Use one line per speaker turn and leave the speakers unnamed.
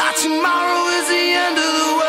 Like tomorrow is the end of the world.